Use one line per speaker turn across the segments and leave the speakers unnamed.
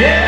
Yeah!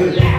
Yeah.